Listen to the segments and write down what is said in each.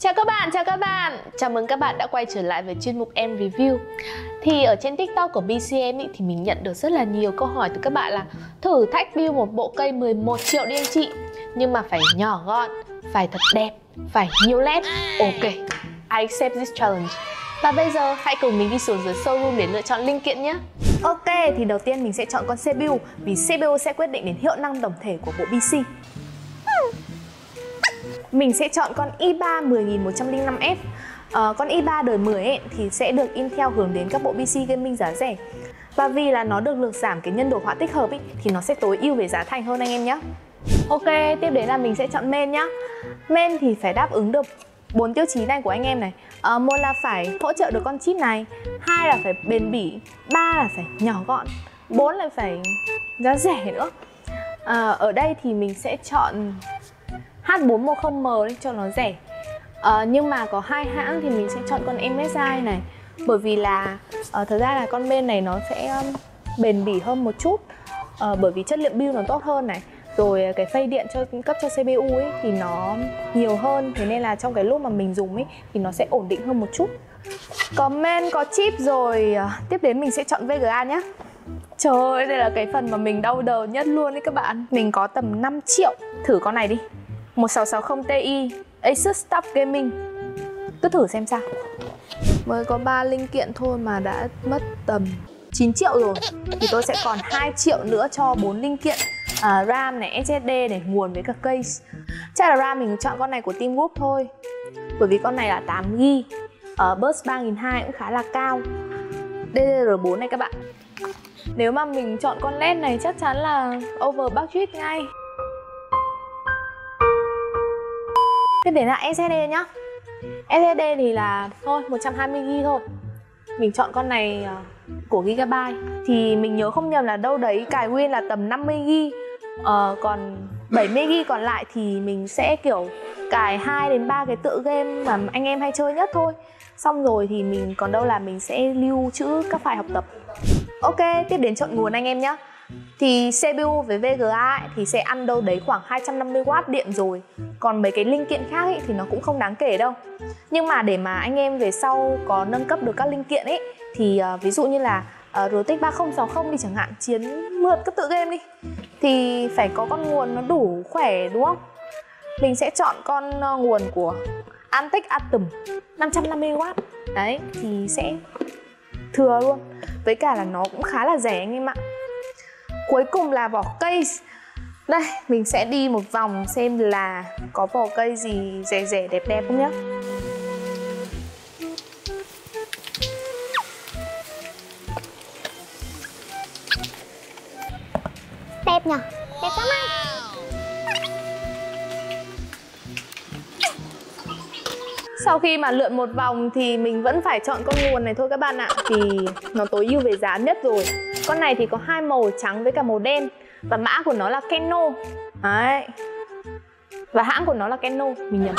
Chào các bạn, chào các bạn. Chào mừng các bạn đã quay trở lại với chuyên mục Em Review. Thì ở trên tiktok của BCM ý, thì mình nhận được rất là nhiều câu hỏi từ các bạn là Thử thách build một bộ cây 11 triệu đi anh chị. Nhưng mà phải nhỏ gọn, phải thật đẹp, phải nhiều led Ok, I accept this challenge. Và bây giờ hãy cùng mình đi xuống dưới showroom để lựa chọn linh kiện nhé. Ok, thì đầu tiên mình sẽ chọn con CPU Vì CPU sẽ quyết định đến hiệu năng tổng thể của bộ PC mình sẽ chọn con i3 10105F uh, Con i3 đời 10 ấy, thì sẽ được Intel hướng đến các bộ PC gaming giá rẻ. Và vì là nó được lược giảm cái nhân đồ họa tích hợp ấy, thì nó sẽ tối ưu về giá thành hơn anh em nhé Ok, tiếp đến là mình sẽ chọn main nhá. Main thì phải đáp ứng được bốn tiêu chí này của anh em này. À, một là phải hỗ trợ được con chip này hai là phải bền bỉ ba là phải nhỏ gọn bốn là phải giá rẻ nữa. À, ở đây thì mình sẽ chọn H410M cho nó rẻ. À, nhưng mà có hai hãng thì mình sẽ chọn con MSI này. Bởi vì là à, thật ra là con bên này nó sẽ um, bền bỉ hơn một chút. À, bởi vì chất lượng build nó tốt hơn này. Rồi cái phay điện cho cấp cho CPU ấy thì nó nhiều hơn. Thế nên là trong cái lúc mà mình dùng ấy thì nó sẽ ổn định hơn một chút. Có men có chip rồi. Tiếp đến mình sẽ chọn VGA nhé Trời ơi, đây là cái phần mà mình đau đầu nhất luôn đấy các bạn. Mình có tầm 5 triệu. Thử con này đi. 1660 Ti Asus Top Gaming. Cứ thử xem sao. Mới có 3 linh kiện thôi mà đã mất tầm 9 triệu rồi. Thì tôi sẽ còn 2 triệu nữa cho 4 linh kiện à, RAM này, SSD này, nguồn với cả case. Chắc là RAM mình chọn con này của Team Group thôi. Bởi vì con này là 8GB ở uh, Burst 3002 cũng khá là cao. DDR4 này các bạn. Nếu mà mình chọn con LED này chắc chắn là over budget ngay. Tiếp đến là SSD nhá. SSD thì là thôi 120GB thôi. Mình chọn con này ờ, của Gigabyte. Thì mình nhớ không nhầm là đâu đấy cài nguyên là tầm 50GB ờ, Còn 70GB còn lại thì mình sẽ kiểu cài 2 đến 3 cái tựa game mà anh em hay chơi nhất thôi. Xong rồi thì mình còn đâu là mình sẽ lưu trữ các file học tập. Ok, tiếp đến chọn nguồn anh em nhé thì CPU với VGA ấy, thì sẽ ăn đâu đấy khoảng 250W điện rồi. Còn mấy cái linh kiện khác ấy, thì nó cũng không đáng kể đâu. Nhưng mà để mà anh em về sau có nâng cấp được các linh kiện ấy Thì uh, ví dụ như là uh, RTX 3060 đi chẳng hạn Chiến mượt cấp tự game đi Thì phải có con nguồn nó đủ khỏe đúng không? Mình sẽ chọn con uh, nguồn của Antec Atom 550W Đấy thì sẽ thừa luôn. Với cả là nó cũng khá là rẻ anh em ạ. Cuối cùng là vỏ case Đây, mình sẽ đi một vòng xem là có vỏ cây gì rẻ rẻ đẹp đẹp không nhé Đẹp nhỉ? Đẹp lắm anh. Sau khi mà lượn một vòng thì mình vẫn phải chọn con nguồn này thôi các bạn ạ Thì nó tối ưu về giá nhất rồi con này thì có hai màu trắng với cả màu đen. Và mã của nó là Keno. Đấy. Và hãng của nó là Keno, mình nhầm.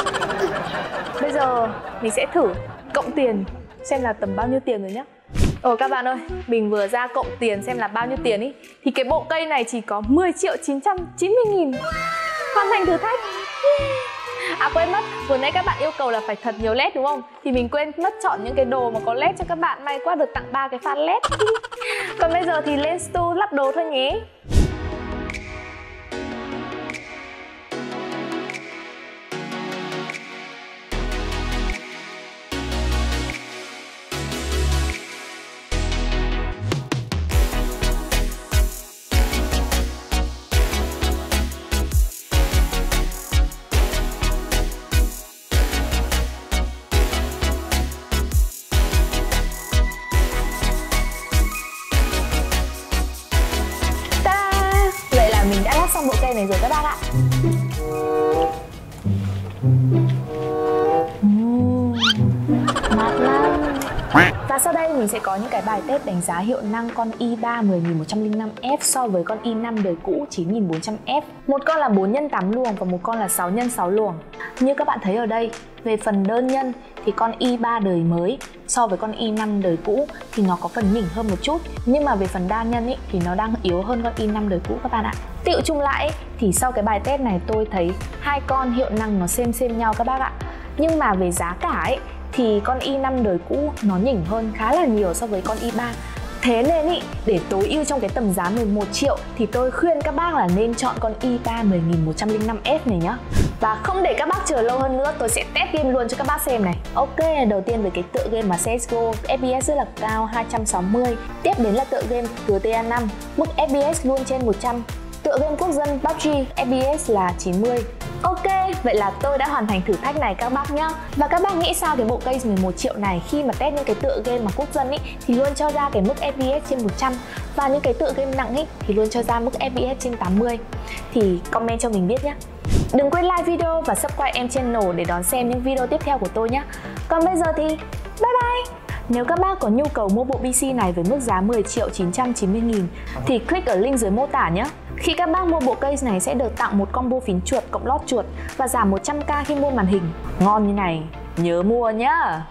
Bây giờ mình sẽ thử cộng tiền xem là tầm bao nhiêu tiền rồi nhá. Ồ các bạn ơi, mình vừa ra cộng tiền xem là bao nhiêu tiền ý. Thì cái bộ cây này chỉ có 10 triệu 990 nghìn. Hoàn thành thử thách. À quên mất, vừa nãy các bạn yêu cầu là phải thật nhiều led đúng không? Thì mình quên mất chọn những cái đồ mà có led cho các bạn. May quá được tặng ba cái fan led. Còn bây giờ thì lên stu lắp đồ thôi nhé. Xong bộ cây này rồi các bác ạ mát lắm và sau đây mình sẽ có những cái bài test đánh giá hiệu năng con i3 10105F so với con i5 đời cũ 9400F. Một con là 4 x 8 luồng và một con là 6 x 6 luồng. Như các bạn thấy ở đây, về phần đơn nhân thì con i3 đời mới so với con i5 đời cũ thì nó có phần nhỉnh hơn một chút. Nhưng mà về phần đa nhân ý, thì nó đang yếu hơn con i5 đời cũ các bạn ạ. Tiệu chung lại thì sau cái bài test này tôi thấy hai con hiệu năng nó xem xem nhau các bác ạ. Nhưng mà về giá cả ấy thì con i5 đời cũ nó nhỉnh hơn khá là nhiều so với con i3 Thế nên ý, để tối ưu trong cái tầm giá 11 triệu thì tôi khuyên các bác là nên chọn con i3 10105F này nhá. Và không để các bác chờ lâu hơn nữa, tôi sẽ test game luôn cho các bác xem này. Ok, đầu tiên về cái tựa game mà CSGO, FPS rất là cao 260. Tiếp đến là tựa game GTA 5, mức FPS luôn trên 100. Tựa game quốc dân PUBG, FPS là 90. Ok, vậy là tôi đã hoàn thành thử thách này các bác nhá. Và các bác nghĩ sao về bộ case 11 triệu này? Khi mà test những cái tựa game mà quốc dân ý thì luôn cho ra cái mức FPS trên 100 và những cái tựa game nặng ý thì luôn cho ra mức FPS trên 80 Thì comment cho mình biết nhé Đừng quên like video và subscribe em channel để đón xem những video tiếp theo của tôi nhé Còn bây giờ thì bye bye! Nếu các bác có nhu cầu mua bộ PC này với mức giá 10 triệu 990 nghìn thì click ở link dưới mô tả nhé. Khi các bác mua bộ case này sẽ được tặng một combo phím chuột cộng lót chuột và giảm 100k khi mua màn hình. Ngon như này, nhớ mua nhá!